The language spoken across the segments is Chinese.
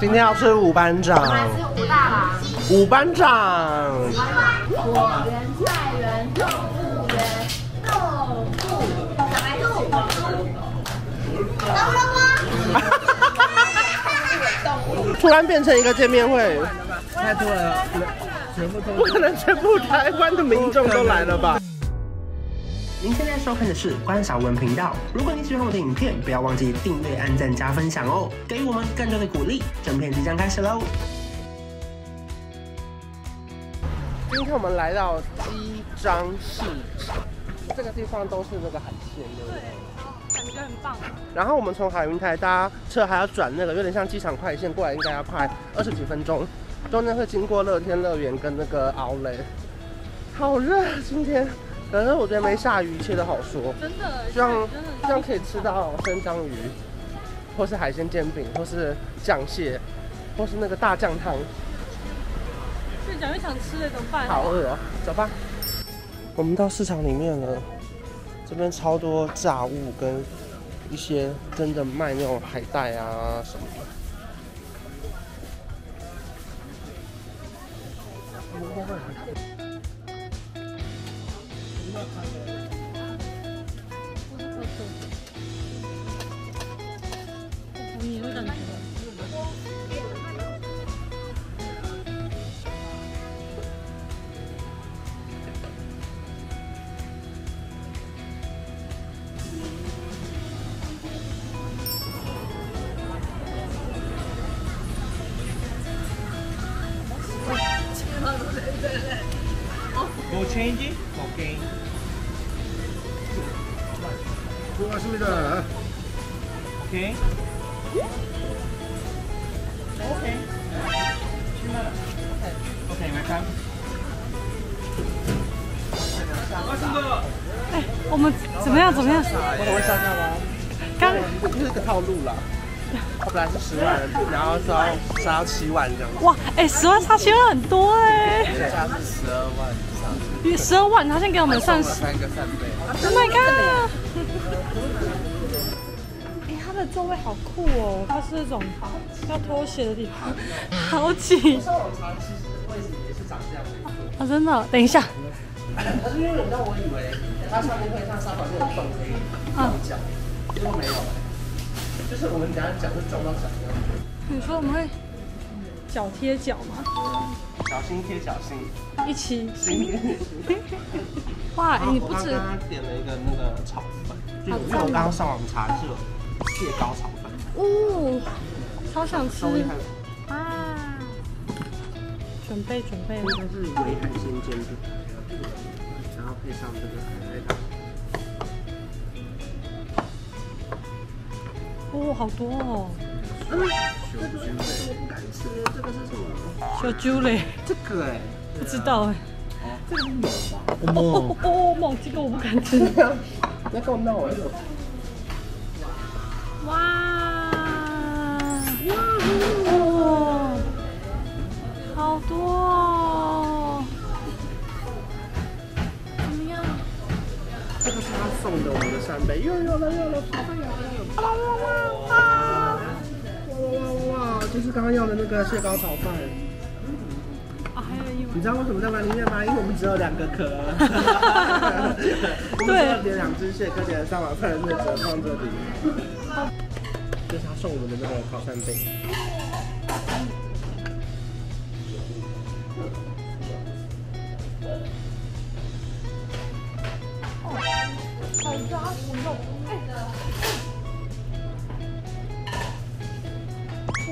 今天要吃五班长，五班长。果园、菜园、动物园、豆腐、小白兔、龙龙蛙。突然变成一个见面会，太多了，全部都不可能全部台湾的民众都来了吧？您现在收看的是关少文频道。如果你喜欢我的影片，不要忘记订阅、按赞、加分享哦，给予我们更多的鼓励。整片即将开始喽！今天我们来到基张市场，这个地方都是那个海鲜，对不对？感觉很棒。然后我们从海云台搭车还要转那个有点像机场快线过来，应该要快二十几分钟。中间会经过乐天乐园跟那个奥莱。好热，今天，可是我觉得没下雨，一切都好说。真的，希望真的希望可以吃到生章鱼，或是海鲜煎饼，或是酱蟹，或是那个大酱汤。越讲越想吃了，怎么办？好饿哦，走吧。我们到市场里面了，这边超多炸物跟一些真的卖那种海带啊什么的。我 change OK 고맙습니다. OK OK 10만 원 OK 말칸 고맙습니다 哎，我们怎么样？怎么样？我很会杀价吗？刚就是个套路啦。本来是十万，然后说要杀到七万这样子。哇，哎，十万差七万很多哎，价是十二万 以上十二万，他先给我们算十三个扇贝 Oh my god！哎、他的座位好酷哦，它是那种要脱鞋的地方，好挤上网查，其实位置也是长这样。啊！真的，等一下，可是因为你知道，我以为它上面会像沙发那种洞可以放脚，结果没有。就是我们等下脚会撞到脚这样。你说我们会脚贴脚吗？小心贴小心，一起，心。哇，哎、你不止。刚刚点了一个那个炒饭，就因为我刚刚上网查是有蟹膏炒饭，哦，超想吃。啊！准备准备。应，该是微海鲜煎饼，然后配上这个海带汤。哦，好多哦，这个是我不敢吃，这个是什么？小猪嘞，这个哎，不知道哎。这个有吧？哦哦，猛，这个我不敢吃。你要跟我闹哎！哇！哇！好多哦！怎么样？这个是他送的我们的扇贝，又有了又有了，好棒呀！哇哇哇哇！哇哇哇哇！就是刚刚要的那个蟹膏炒饭。啊，还有一碗。你知道为什么在碗里面吗？因为我们只有两个壳。我们点两只蟹，跟点三碗饭的那个放这里。这是他送我们的那个烤扇贝。好扎实哦！哎，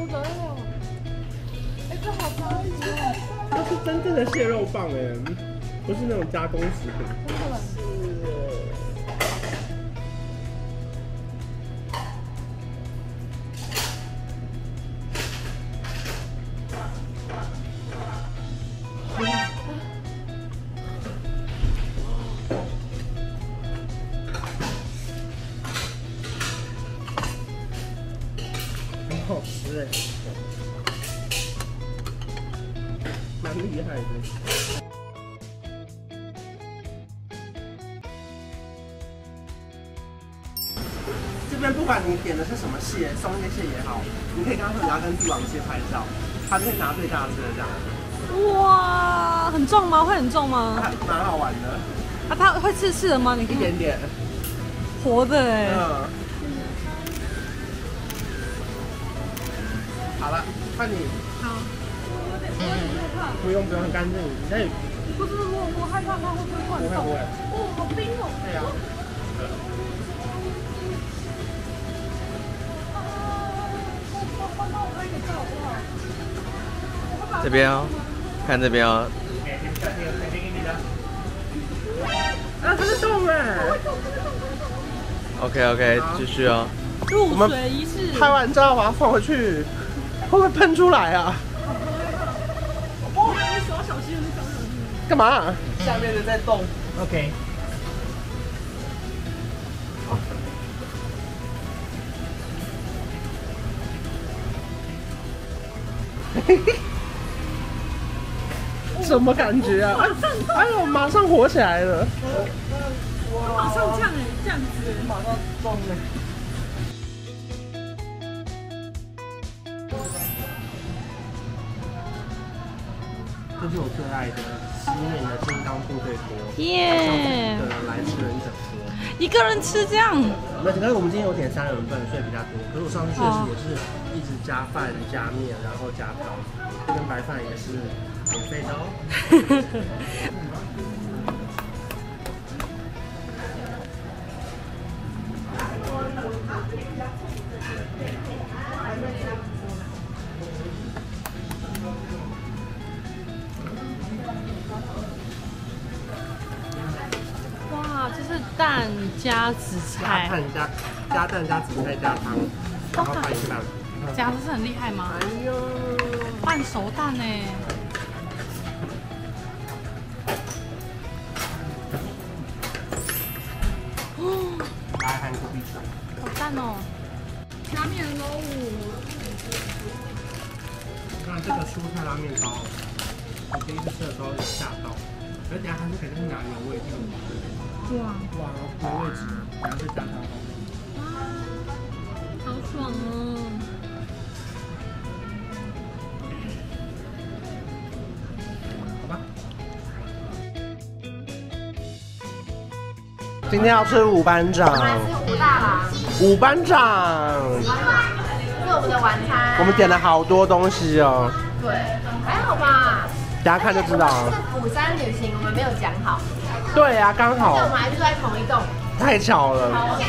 我的呀！哎，这好高级哦！这是真正的蟹肉棒哎，不是那种加工食品。好吃哎，蛮厉害的。这边不管你点的是什么蟹，松叶蟹也好，你可以跟他说你要跟帝王蟹拍照，他就会拿最大只的这样，哇，很重吗？会很重吗？还蛮好玩的，啊，它会刺刺的吗？你一看点点，活的哎、嗯。好了，看你。好。不用不用，很干净。你在不是我，我害怕它会不会乱动？不会不会。哦，好冰哦。对呀、这边哦，看这边哦。啊，它是洞哎！OK OK，继续哦。入们水仪式。拍完之后把它放回去，会不会喷出来啊？哦，你手要小心，你小心。干嘛？下面的在动。OK。什么感觉啊？哎呦，马上火起来了！马上这样哎，这样子。马上动了。这是我最爱的西面的金刚部队锅，耶一个人来吃了一整锅。一个人吃这样，那可是我们今天有点三人份，所以比较多。可是我上次去的是也是一直加饭加面，然后加汤，这跟白饭也是免费的哦。哇，这是蛋加紫加菜，蛋加加蛋加紫菜加汤，然后拌一拌。夹的是很厉害吗？哎呦，半熟蛋呢？哦，来韩国必吃。好赞哦！拉面喽，那这个蔬菜拉面包，我第一次吃的时候有吓到，而等下还是肯定是奶油味进。哇，哇，原味汁，然后再加汤。好爽哦！好吧。今天要吃五班长，五班长，这是我们的晚餐。我们点了好多东西哦，对，还好吧。大家看就知道了。是釜山旅行，我们没有讲好，对呀、啊，刚好我们还住在同一栋，太巧了，好巧。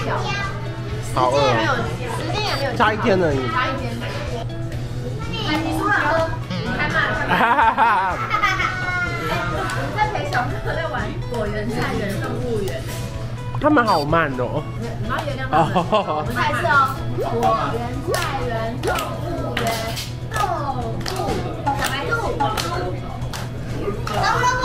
好时间也没有，，时间也没有差一天而已。差一天。哎，你是不是喝？你开慢，开慢。哈哈哈！我们在陪小朋友在玩果园菜园动物园。他们好慢哦。你要原谅他们。我们下一次哦。果园菜园动物园，动物小白兔，动了吗？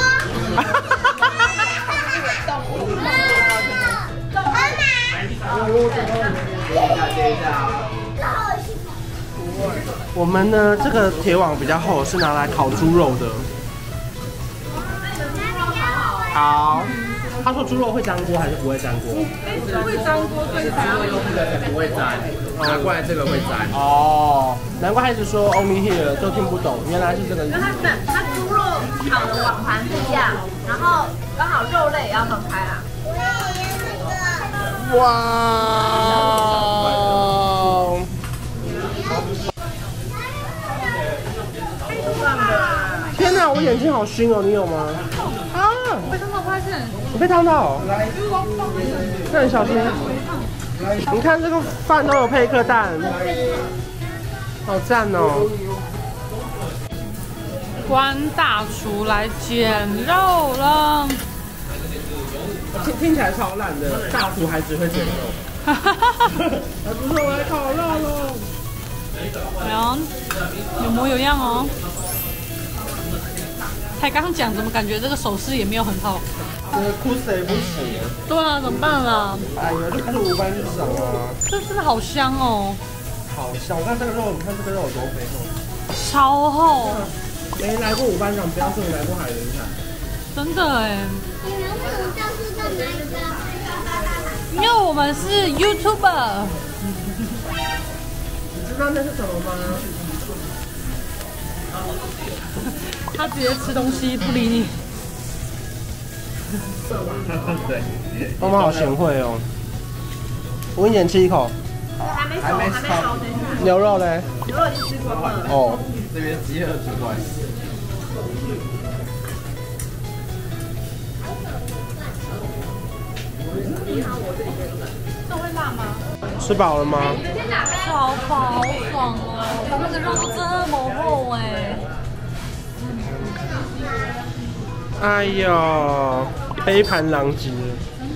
我们呢，这个铁网比较厚，是拿来烤猪肉的。好，他说猪肉会粘锅还是不会粘锅？会粘锅最香。不会粘，拿过来这个会粘。哦，难怪他一直说 only here 都听不懂，原来是这个意思。它本它猪肉烤的网盘不一样，然后刚好肉类也要分开啦。哇！我眼睛好熏哦，你有吗？啊，被烫到发现，我被烫到。那你小心。你看这个饭都有配一颗蛋，好赞哦！关大厨来捡肉了。听听起来超烂的，大厨还只会捡肉。哈哈哈哈！他不是我来烤肉了。哎呦，有模有样哦。才刚讲，怎么感觉这个手势也没有很好？这个哭谁不行？对啊，怎么办啊？哎呀，这不是五班长啊，这真的好香哦，好香！我看这个肉，你看这个肉有多肥厚。超厚，没来过五班长，不要说你来过海云台。真的哎。你们为什么教室在哪一个？因为我们是 YouTuber，你知道那是什么吗？他直接吃东西不理你。对，妈妈好贤惠哦。我一点吃一口。还没熟，还没熟，等一下。牛肉嘞？牛肉已经吃光了。哦。这边饥饿主管。这会辣吗？吃饱了吗？超饱，好爽哦！那个肉这么厚哎。哎呦，杯盘狼藉。真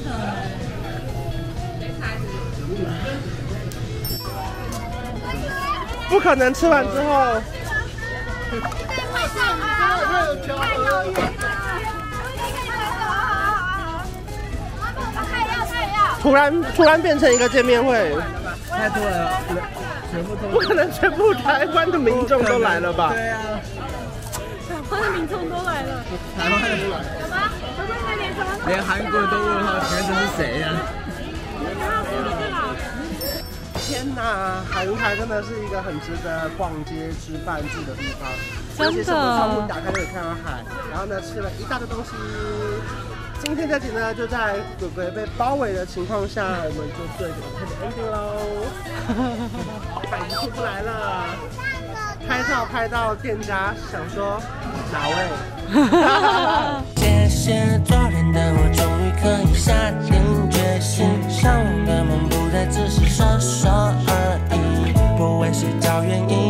的。不可能吃完之后。突然突然变成一个见面会，太突然了，全部都不可能全部台湾的民众都来了吧？对啊，台湾的民众都来了，台湾有吗？台湾的连什么？连韩国人都问号，全这是谁呀？天哪，海云台真的是一个很值得逛街、吃饭、住的地方。真的。窗户打开就可以看到海，然后呢，吃了一大堆东西。今天这集呢，就在鬼鬼被包围的情况下，我们就做一个 ending 喽。海云出不来了，拍照拍到店家想说哪位？谢谢昨天的我，终于可以下定决心，向往的梦不再只是说说而已。不为谁找原因，